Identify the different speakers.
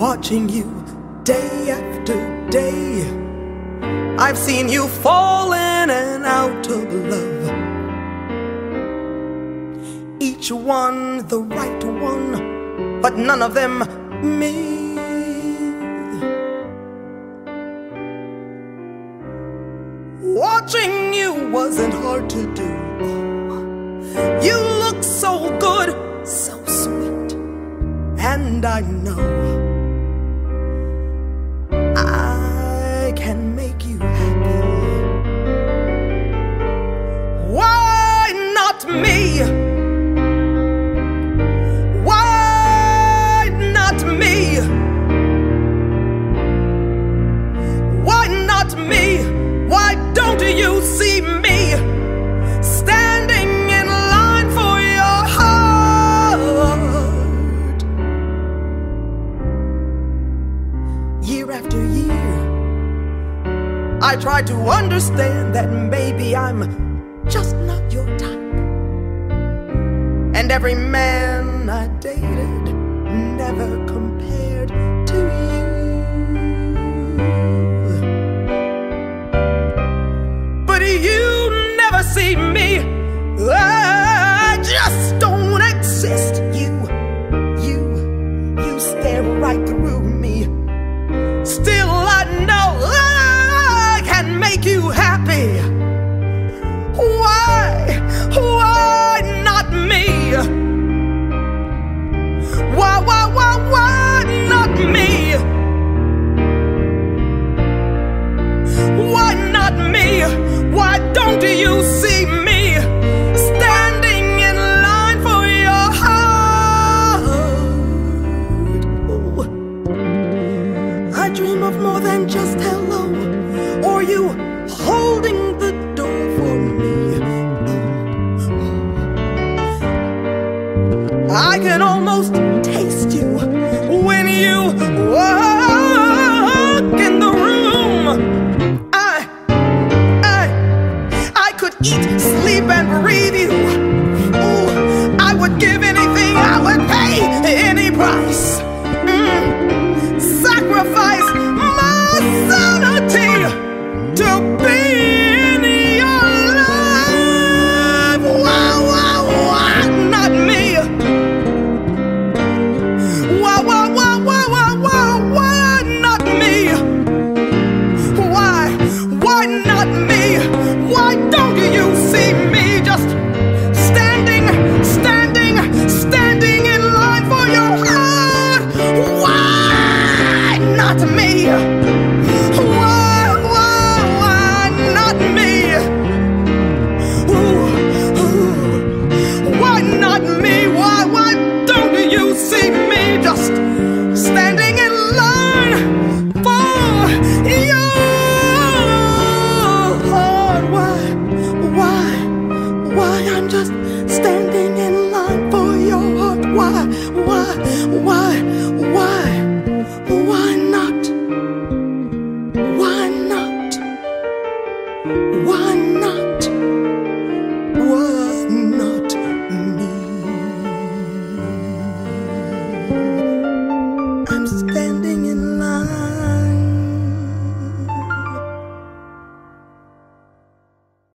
Speaker 1: watching you day after day. I've seen you fall in and out of love. Each one the right one, but none of them me. Watching you wasn't hard to do. You look so good, so sweet, and I know Can make you happy. Why not me? Why not me? Why not me? Why don't you see me I try to understand that maybe I'm just not your type. And every man I dated never compared to you. But you never see me. I just Dream of more than just hello, or you holding the door for me. I can almost Why, why, why, why not? Why not? Why not?